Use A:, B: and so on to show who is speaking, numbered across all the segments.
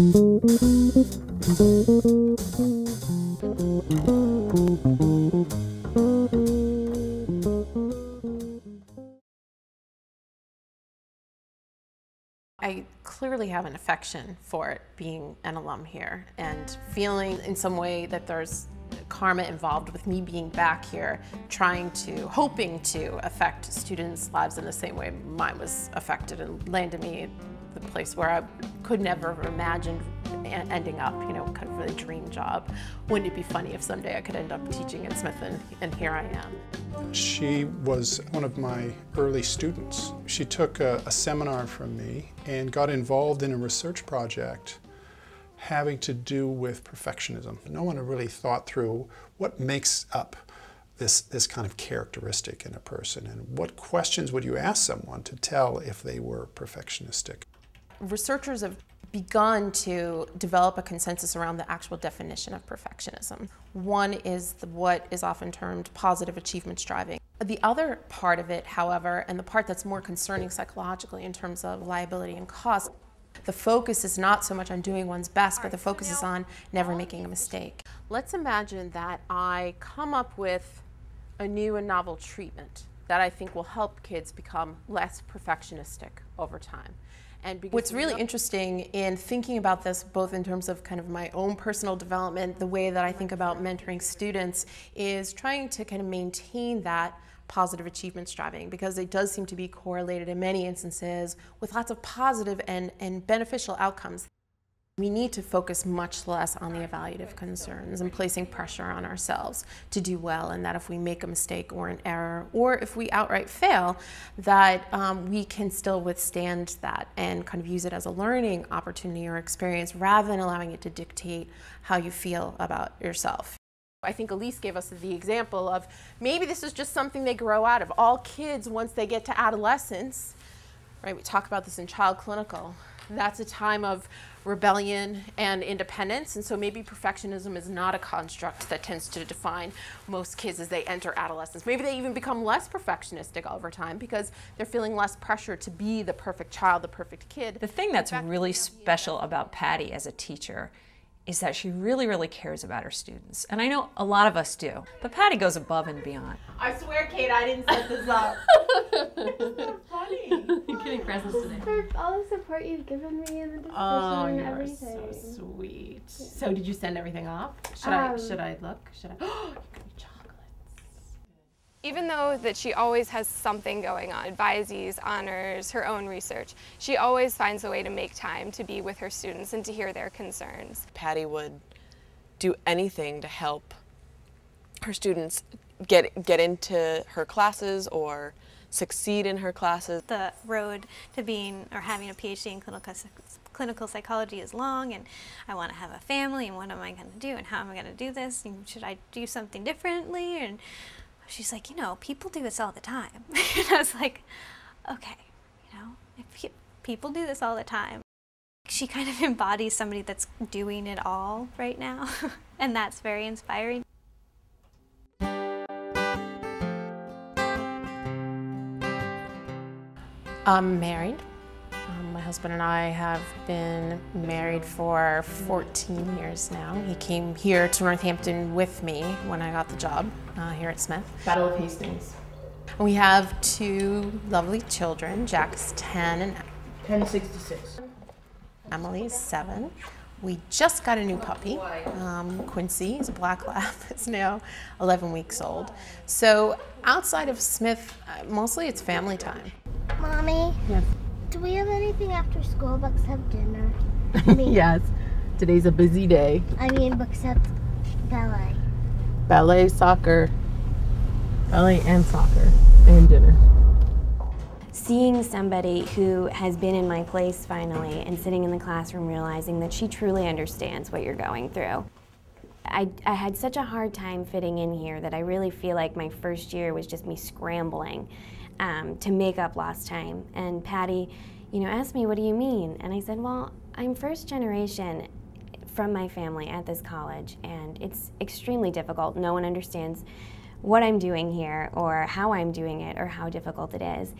A: I clearly have an affection for it being an alum here and feeling in some way that there's karma involved with me being back here, trying to, hoping to affect students' lives in the same way mine was affected and landed me the place where I could never have imagined ending up, you know, kind of a dream job. Wouldn't it be funny if someday I could end up teaching in Smith and, and here I am.
B: She was one of my early students. She took a, a seminar from me and got involved in a research project having to do with perfectionism. No one had really thought through what makes up this, this kind of characteristic in a person and what questions would you ask someone to tell if they were perfectionistic
A: researchers have begun to develop a consensus around the actual definition of perfectionism. One is the, what is often termed positive achievement striving. The other part of it, however, and the part that's more concerning psychologically in terms of liability and cost, the focus is not so much on doing one's best, but the focus is on never making a mistake. Let's imagine that I come up with a new and novel treatment that I think will help kids become less perfectionistic over time. And what's really interesting in thinking about this, both in terms of kind of my own personal development, the way that I think about mentoring students, is trying to kind of maintain that positive achievement striving because it does seem to be correlated in many instances with lots of positive and, and beneficial outcomes. We need to focus much less on the evaluative concerns and placing pressure on ourselves to do well and that if we make a mistake or an error or if we outright fail, that um, we can still withstand that and kind of use it as a learning opportunity or experience rather than allowing it to dictate how you feel about yourself. I think Elise gave us the example of maybe this is just something they grow out of. All kids, once they get to adolescence, right, we talk about this in child clinical, that's a time of rebellion and independence. And so maybe perfectionism is not a construct that tends to define most kids as they enter adolescence. Maybe they even become less perfectionistic over time because they're feeling less pressure to be the perfect child, the perfect kid.
C: The thing that's really special about Patty as a teacher is that she really, really cares about her students. And I know a lot of us do, but Patty goes above and beyond.
A: I swear, Kate, I didn't set this up.
D: so funny. You're getting presents today.
E: For all the support you've given me in the discussion
A: oh,
E: and
A: you're
E: everything.
A: so sweet. So did you send everything off? Should um, I should I look? Should I
F: even though that she always has something going on, advisees, honors, her own research, she always finds a way to make time to be with her students and to hear their concerns.
G: Patty would do anything to help her students get, get into her classes or succeed in her classes.
H: The road to being or having a PhD in clinical, clinical psychology is long and I want to have a family and what am I going to do and how am I going to do this and should I do something differently and she's like, you know, people do this all the time. and I was like, okay, you know, if people do this all the time. She kind of embodies somebody that's doing it all right now, and that's very inspiring.
A: I'm married. My husband and I have been married for 14 years now. He came here to Northampton with me when I got the job uh, here at Smith. Battle of Hastings. We have two lovely children. Jack's 10 and
D: 1066.
A: Emily's 7. We just got a new puppy. Um, Quincy is a black lab. It's now 11 weeks old. So outside of Smith, uh, mostly it's family time.
E: Mommy?
D: Yes.
E: Do we have anything after school except dinner?
D: I mean, yes. Today's a busy day.
E: I mean, except ballet.
D: Ballet, soccer, ballet and soccer, and dinner.
I: Seeing somebody who has been in my place finally and sitting in the classroom realizing that she truly understands what you're going through. I, I had such a hard time fitting in here that I really feel like my first year was just me scrambling um, to make up lost time. And Patty, you know, asked me, what do you mean? And I said, well, I'm first generation from my family at this college, and it's extremely difficult. No one understands what I'm doing here, or how I'm doing it, or how difficult it is.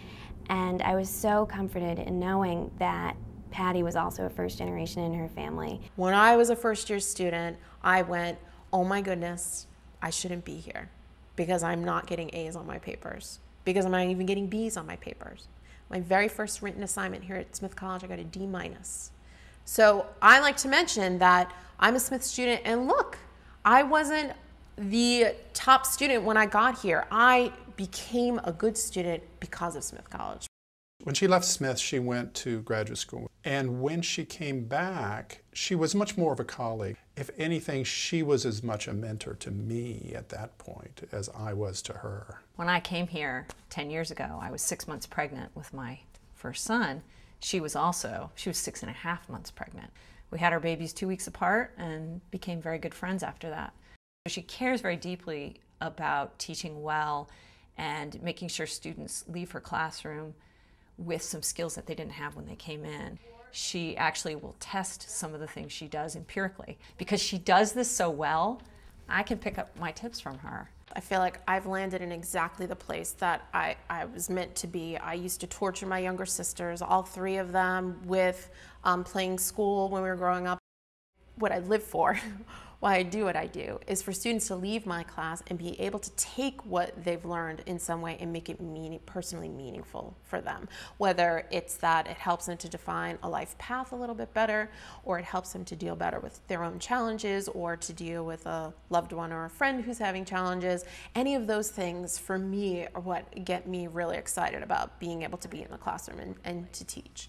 I: And I was so comforted in knowing that Patty was also a first generation in her family.
A: When I was a first year student, I went, oh my goodness, I shouldn't be here because I'm not getting A's on my papers, because I'm not even getting B's on my papers. My very first written assignment here at Smith College, I got a D minus. So I like to mention that I'm a Smith student, and look, I wasn't the top student when I got here. I became a good student because of Smith College.
B: When she left Smith, she went to graduate school. And when she came back, she was much more of a colleague. If anything, she was as much a mentor to me at that point as I was to her.
C: When I came here 10 years ago, I was six months pregnant with my first son. She was also, she was six and a half months pregnant. We had our babies two weeks apart and became very good friends after that. She cares very deeply about teaching well and making sure students leave her classroom with some skills that they didn't have when they came in. She actually will test some of the things she does empirically. Because she does this so well, I can pick up my tips from her.
A: I feel like I've landed in exactly the place that I, I was meant to be. I used to torture my younger sisters, all three of them, with um, playing school when we were growing up. What I live for why I do what I do is for students to leave my class and be able to take what they've learned in some way and make it meaning, personally meaningful for them. Whether it's that it helps them to define a life path a little bit better, or it helps them to deal better with their own challenges, or to deal with a loved one or a friend who's having challenges. Any of those things for me are what get me really excited about being able to be in the classroom and, and to teach.